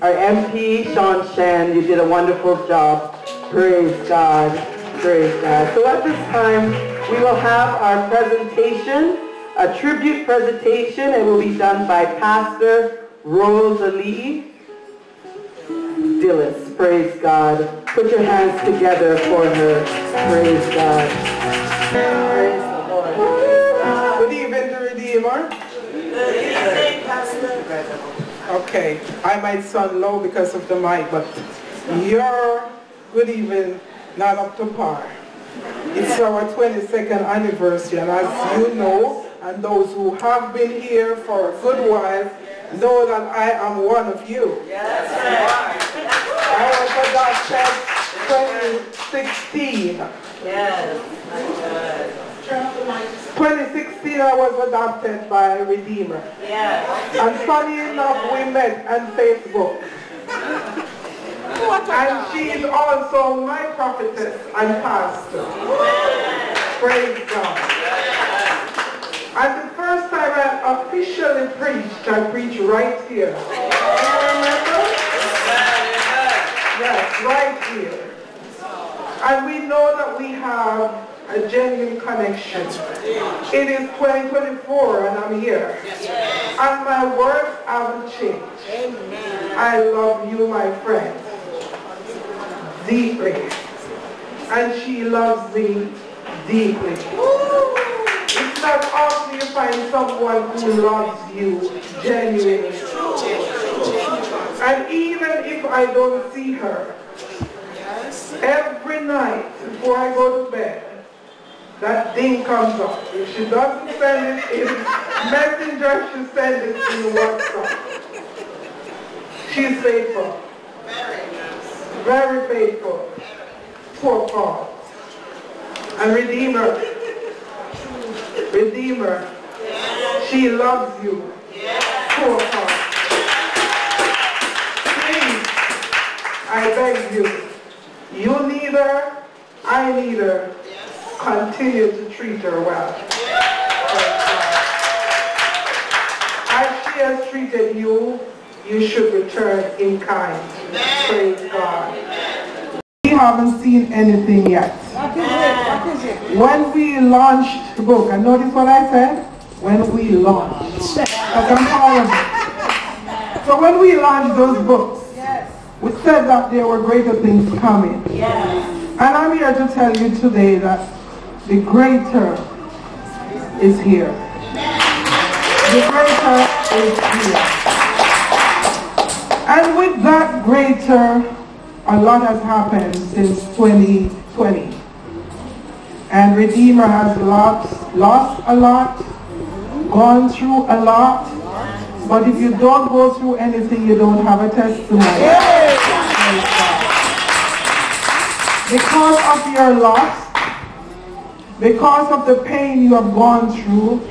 our MP, Sean Shan. You did a wonderful job. Praise God. Praise God. So at this time, we will have our presentation, a tribute presentation. It will be done by Pastor Rosalie Dillis. Praise God. Put your hands together for her. Praise God. Praise Okay, I might sound low because of the mic, but your good evening not up to par. It's our 22nd anniversary, and as you know, and those who have been here for a good while, know that I am one of you. Yes, I was adopted 2016. Yes. 2016 I was adopted by Redeemer. Yes. And funny enough, we met on Facebook. And she is also my prophetess and pastor. Praise God. And the first time I officially preached, I preached right here. You remember? Yes, right here. And we know that we have a genuine connection. It is 2024 and I'm here. And my words haven't changed. I love you, my friend, deeply. And she loves me deeply. It's not often you find someone who loves you genuinely. And even if I don't see her, every night before I go to bed, that thing comes up. If she doesn't send it in Messenger, she sends it in WhatsApp. She's faithful. Very Very faithful. Poor Paul. And Redeemer. Redeemer. She loves you. Poor Paul. Please, I beg you. You need her. I need her continue to treat her well. As she has treated you, you should return in kind. Praise God. We haven't seen anything yet. When we launched the book, and notice what I said? When we launched. Because I'm. So when we launched those books, we said that there were greater things coming. Yes. And I'm here to tell you today that the greater is here. The greater is here. And with that greater, a lot has happened since 2020. And Redeemer has lost, lost a lot, gone through a lot. But if you don't go through anything, you don't have a testimony. Because of your loss, because of the pain you have gone through,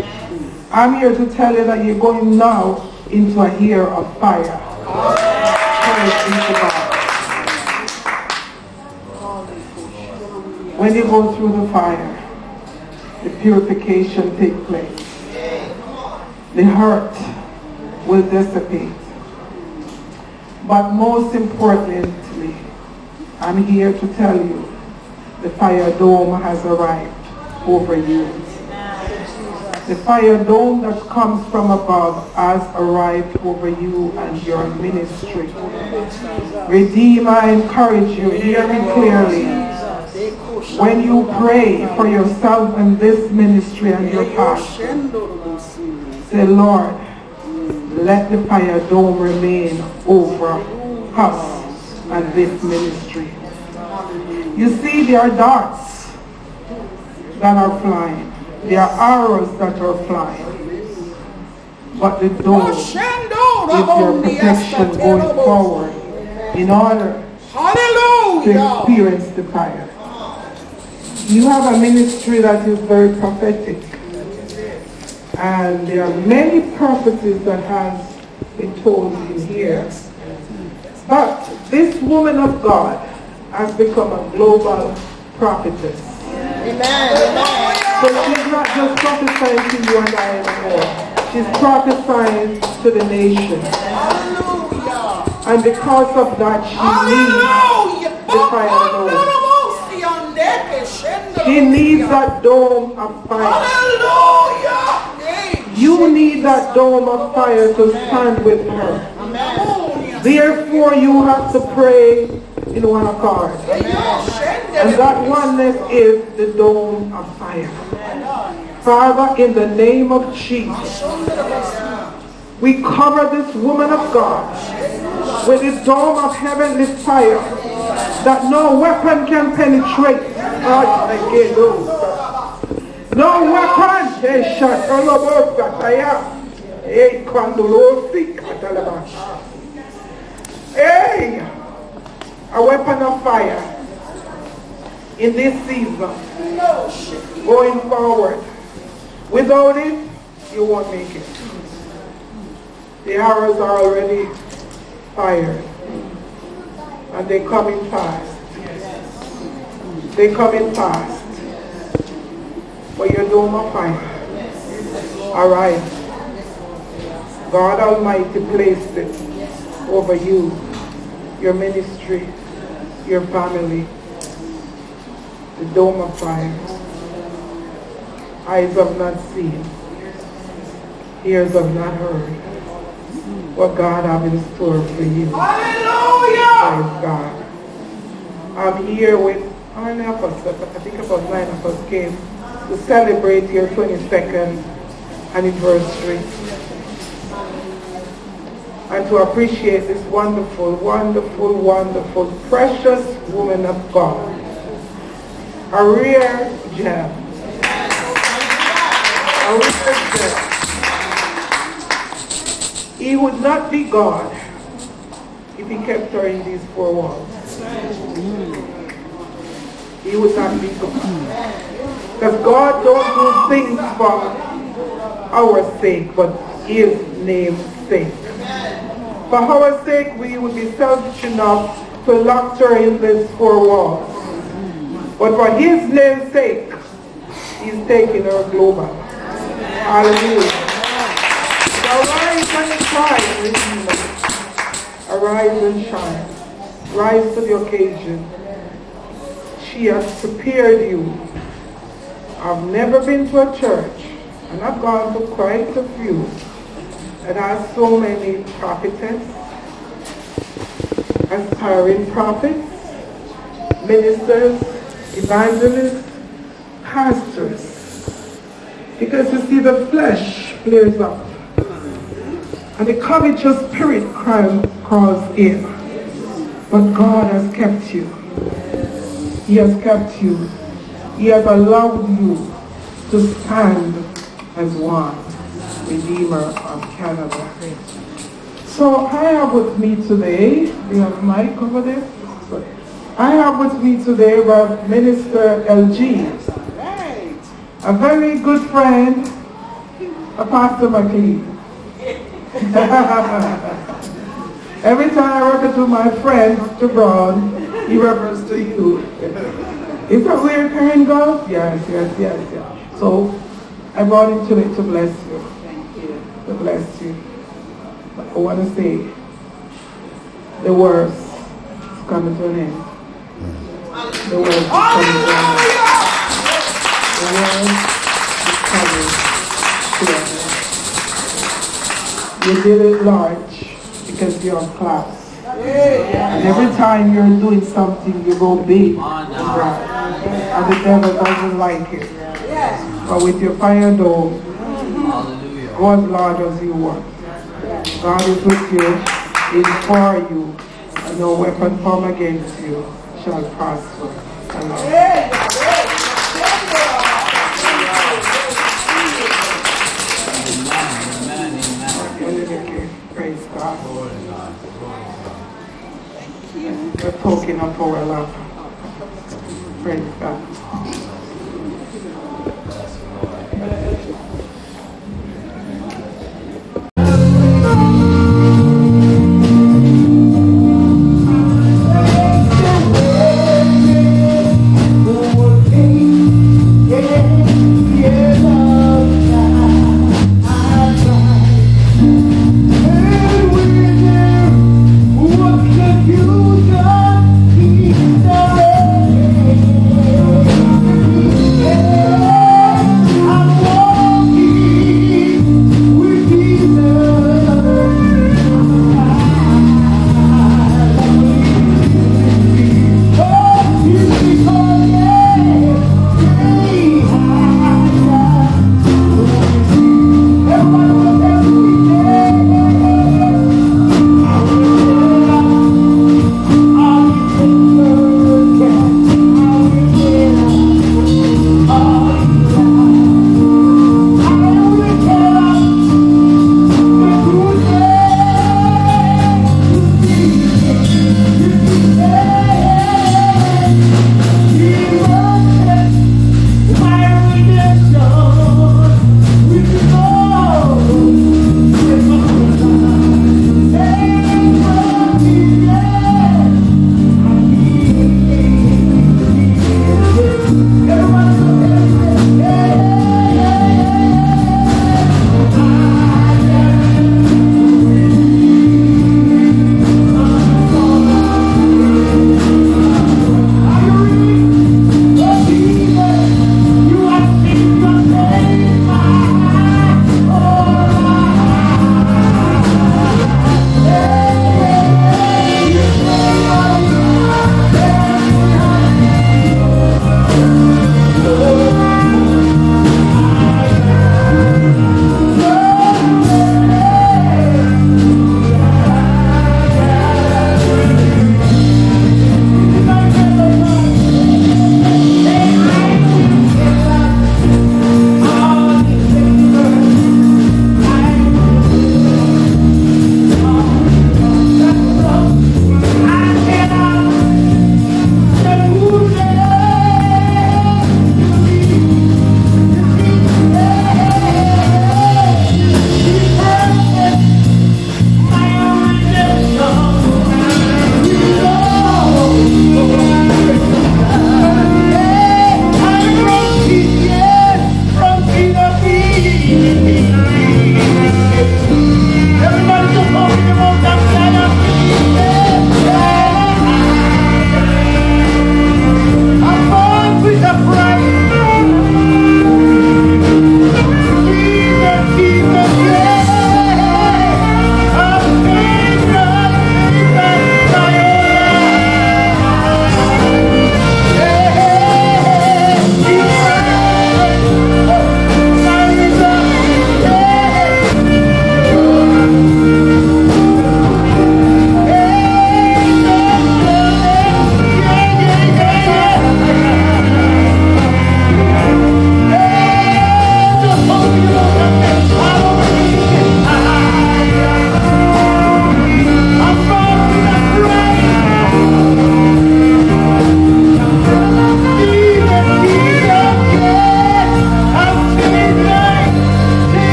I'm here to tell you that you're going now into a year of fire. When you go through the fire, the purification takes place. The hurt will dissipate. But most importantly, I'm here to tell you, the fire dome has arrived over you. The fire dome that comes from above has arrived over you and your ministry. Redeemer, I encourage you, hear me clearly. When you pray for yourself and this ministry and your pastor, say, Lord, let the fire dome remain over us and this ministry. You see, there are darts that are flying. There are arrows that are flying. But the dome is your protection going forward in order to experience the fire. You have a ministry that is very prophetic. And there are many prophecies that has been told in here. But this woman of God has become a global prophetess. Amen. Amen. So she's not just prophesying to you and I anymore. She's prophesying to the nation. Hallelujah. And because of that, she needs the fire dome. She needs that dome of fire. Hallelujah. You need that dome of fire to stand with her. Therefore, you have to pray in one accord. And that oneness is the dome of fire. Father, in the name of Jesus, we cover this woman of God with the dome of heavenly fire that no weapon can penetrate. No weapon. Hey, a weapon of fire in this season going forward. Without it, you won't make it. The arrows are already fired. And they coming fast. They're coming fast. For your dome of fire. Alright. God Almighty placed it over you, your ministry, your family, the dome of fire. Eyes have not seen, ears have not heard what God have in store for you. Hallelujah! Praise God. I'm here with many of us? I think about nine of us came to celebrate your 22nd anniversary and to appreciate this wonderful, wonderful, wonderful, precious woman of God. A rare gem. A rare gem. He would not be God if he kept her in these four walls. He would not be God. Because God don't do things for our sake, but his name's sake. For our sake, we would be selfish enough to lock her in these four walls. But for his name's sake, he's taking her global. Hallelujah. Arise and shine, Redeemer. Arise and shine. Rise to the occasion. She has prepared you. I've never been to a church, and I've gone to quite a few, that has so many prophetess, aspiring prophets, ministers, evangelists, pastors. Because you see, the flesh flares up and the covetous spirit crawls in. But God has kept you. He has kept you. He has allowed you to stand as one Redeemer Canada. So I have with me today, we have a mic over there? I have with me today our Minister LG, a very good friend of Pastor McLean. Every time I refer to my friend, Mr. Brown, he refers to you. Is that where Karen goes? Yes, yes, yes, yes. So I brought him today to bless you. To bless you. But I want to say the worst is coming to an end. The worst is coming to an end. The worst is coming to an end. You did it large because you're class. And every time you're doing something, you go big. Right. And the devil doesn't like it. But with your fire dome, go as large as you want. God is with you, is for you, and no weapon formed against you shall prosper. Amen. Praise God. We're talking of our love. Praise God.